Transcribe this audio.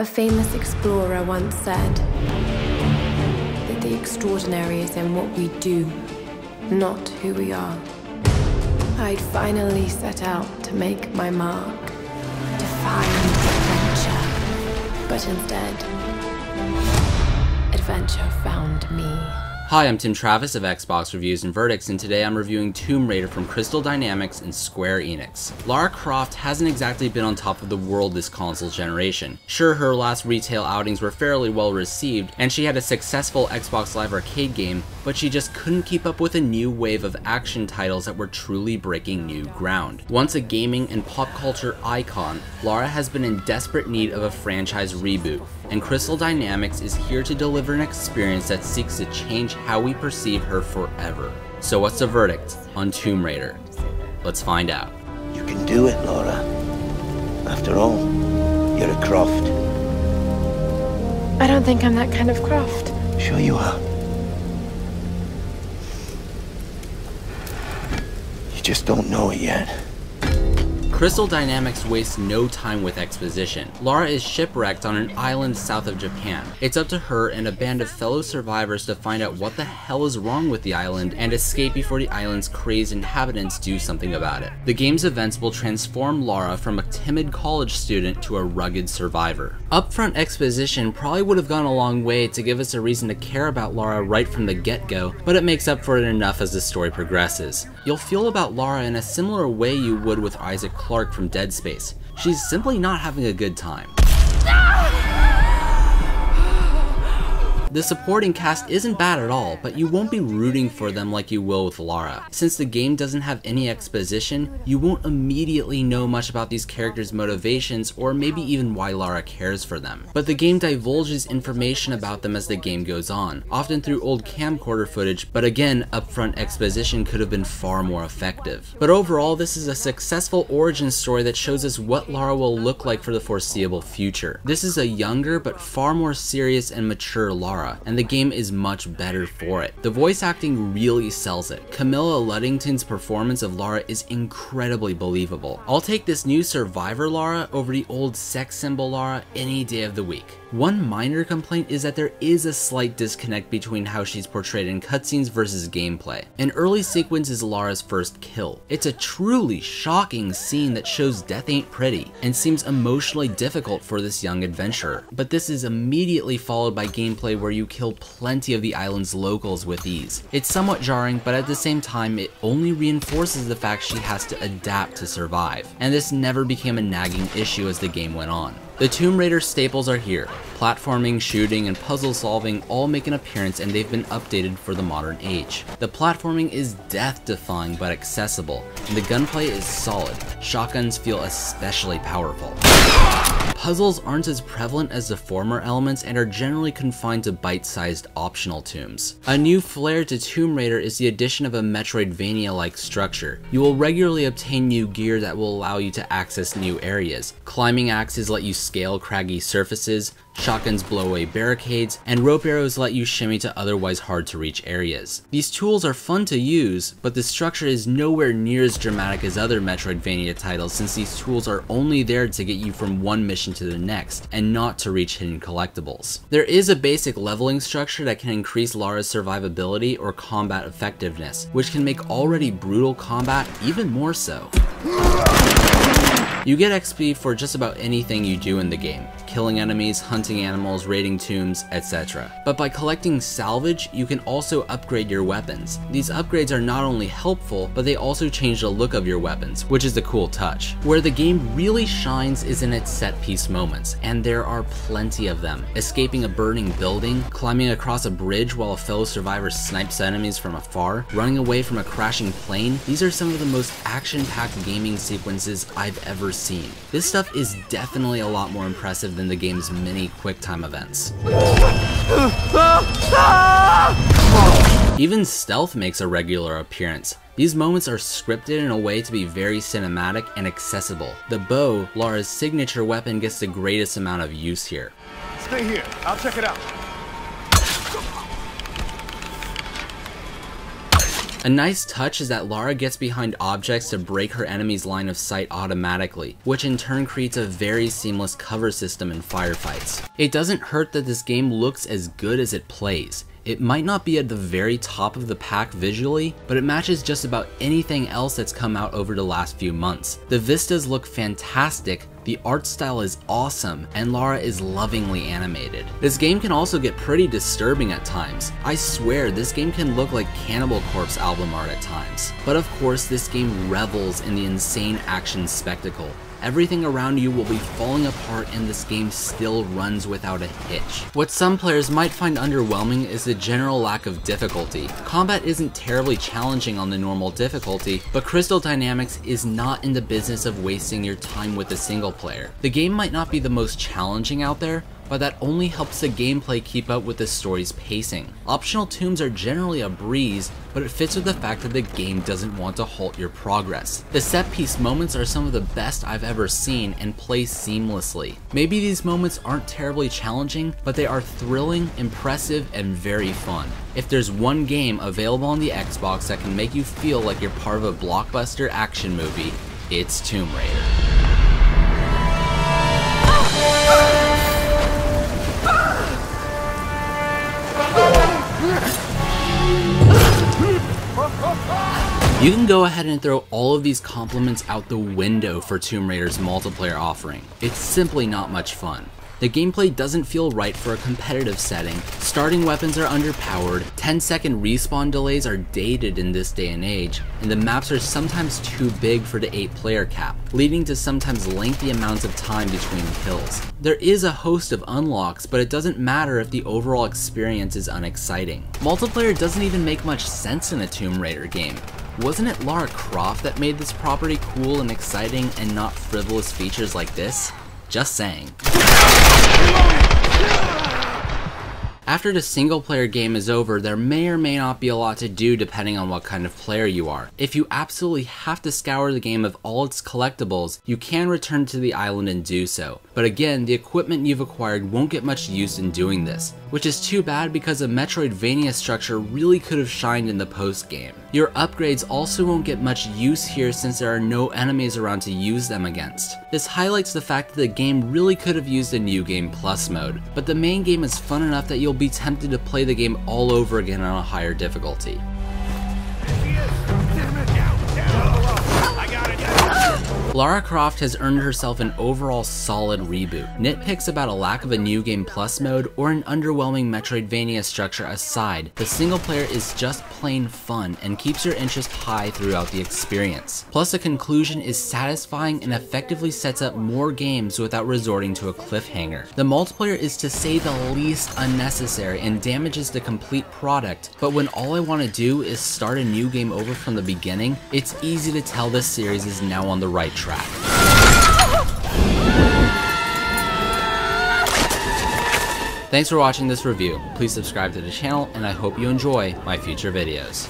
A famous explorer once said that the extraordinary is in what we do, not who we are. I'd finally set out to make my mark, to find adventure. But instead, adventure found me. Hi, I'm Tim Travis of Xbox Reviews and Verdicts, and today I'm reviewing Tomb Raider from Crystal Dynamics and Square Enix. Lara Croft hasn't exactly been on top of the world this console generation. Sure, her last retail outings were fairly well received, and she had a successful Xbox Live Arcade game, but she just couldn't keep up with a new wave of action titles that were truly breaking new ground. Once a gaming and pop culture icon, Lara has been in desperate need of a franchise reboot, and Crystal Dynamics is here to deliver an experience that seeks to change how we perceive her forever. So what's the verdict on Tomb Raider? Let's find out. You can do it, Lara. After all, you're a Croft. I don't think I'm that kind of Croft. Sure you are. You just don't know it yet. Crystal Dynamics wastes no time with exposition. Lara is shipwrecked on an island south of Japan. It's up to her and a band of fellow survivors to find out what the hell is wrong with the island and escape before the island's crazed inhabitants do something about it. The game's events will transform Lara from a timid college student to a rugged survivor. Upfront exposition probably would have gone a long way to give us a reason to care about Lara right from the get-go, but it makes up for it enough as the story progresses. You'll feel about Lara in a similar way you would with Isaac Clarke from Dead Space. She's simply not having a good time. The supporting cast isn't bad at all, but you won't be rooting for them like you will with Lara. Since the game doesn't have any exposition, you won't immediately know much about these characters' motivations or maybe even why Lara cares for them. But the game divulges information about them as the game goes on, often through old camcorder footage, but again, upfront exposition could have been far more effective. But overall, this is a successful origin story that shows us what Lara will look like for the foreseeable future. This is a younger but far more serious and mature Lara and the game is much better for it. The voice acting really sells it. Camilla Luddington's performance of Lara is incredibly believable. I'll take this new Survivor Lara over the old sex symbol Lara any day of the week. One minor complaint is that there is a slight disconnect between how she's portrayed in cutscenes versus gameplay. An early sequence is Lara's first kill. It's a truly shocking scene that shows death ain't pretty, and seems emotionally difficult for this young adventurer. But this is immediately followed by gameplay where you kill plenty of the island's locals with ease. It's somewhat jarring, but at the same time, it only reinforces the fact she has to adapt to survive, and this never became a nagging issue as the game went on. The Tomb Raider staples are here. Platforming, shooting, and puzzle solving all make an appearance and they've been updated for the modern age. The platforming is death-defying but accessible, and the gunplay is solid. Shotguns feel especially powerful. Puzzles aren't as prevalent as the former elements and are generally confined to bite-sized optional tombs. A new flair to Tomb Raider is the addition of a Metroidvania-like structure. You will regularly obtain new gear that will allow you to access new areas. Climbing axes let you scale craggy surfaces, shotguns blow away barricades, and rope arrows let you shimmy to otherwise hard to reach areas. These tools are fun to use, but the structure is nowhere near as dramatic as other Metroidvania titles since these tools are only there to get you from one mission to the next, and not to reach hidden collectibles. There is a basic leveling structure that can increase Lara's survivability or combat effectiveness, which can make already brutal combat even more so. You get XP for just about anything you do in the game, killing enemies, hunting animals, raiding tombs, etc. But by collecting salvage, you can also upgrade your weapons. These upgrades are not only helpful, but they also change the look of your weapons, which is a cool touch. Where the game really shines is in its set piece moments, and there are plenty of them. Escaping a burning building, climbing across a bridge while a fellow survivor snipes enemies from afar, running away from a crashing plane, these are some of the most action-packed gaming sequences I've ever seen. This stuff is definitely a lot more impressive than the game's many QuickTime events. Even stealth makes a regular appearance. These moments are scripted in a way to be very cinematic and accessible. The bow, Lara's signature weapon, gets the greatest amount of use here. Stay here, I'll check it out. A nice touch is that Lara gets behind objects to break her enemy's line of sight automatically, which in turn creates a very seamless cover system in firefights. It doesn't hurt that this game looks as good as it plays. It might not be at the very top of the pack visually, but it matches just about anything else that's come out over the last few months. The vistas look fantastic, the art style is awesome, and Lara is lovingly animated. This game can also get pretty disturbing at times. I swear, this game can look like Cannibal Corpse album art at times. But of course, this game revels in the insane action spectacle. Everything around you will be falling apart and this game still runs without a hitch. What some players might find underwhelming is the general lack of difficulty. Combat isn't terribly challenging on the normal difficulty, but Crystal Dynamics is not in the business of wasting your time with a single player. The game might not be the most challenging out there, but that only helps the gameplay keep up with the story's pacing. Optional tombs are generally a breeze, but it fits with the fact that the game doesn't want to halt your progress. The set piece moments are some of the best I've ever seen and play seamlessly. Maybe these moments aren't terribly challenging, but they are thrilling, impressive, and very fun. If there's one game available on the Xbox that can make you feel like you're part of a blockbuster action movie, it's Tomb Raider. You can go ahead and throw all of these compliments out the window for Tomb Raider's multiplayer offering. It's simply not much fun. The gameplay doesn't feel right for a competitive setting, starting weapons are underpowered, 10 second respawn delays are dated in this day and age, and the maps are sometimes too big for the 8 player cap, leading to sometimes lengthy amounts of time between kills. There is a host of unlocks, but it doesn't matter if the overall experience is unexciting. Multiplayer doesn't even make much sense in a Tomb Raider game. Wasn't it Lara Croft that made this property cool and exciting and not frivolous features like this? Just saying. After the single player game is over, there may or may not be a lot to do depending on what kind of player you are. If you absolutely have to scour the game of all its collectibles, you can return to the island and do so. But again, the equipment you've acquired won't get much use in doing this, which is too bad because a Metroidvania structure really could have shined in the post game. Your upgrades also won't get much use here since there are no enemies around to use them against. This highlights the fact that the game really could have used a new game plus mode, but the main game is fun enough that you'll be tempted to play the game all over again on a higher difficulty. Lara Croft has earned herself an overall solid reboot. Nitpicks about a lack of a new game plus mode or an underwhelming Metroidvania structure aside, the single player is just plain fun and keeps your interest high throughout the experience. Plus the conclusion is satisfying and effectively sets up more games without resorting to a cliffhanger. The multiplayer is to say the least unnecessary and damages the complete product, but when all I want to do is start a new game over from the beginning, it's easy to tell this series is now on the right track track. Thanks for watching this review. Please subscribe to the channel and I hope you enjoy my future videos.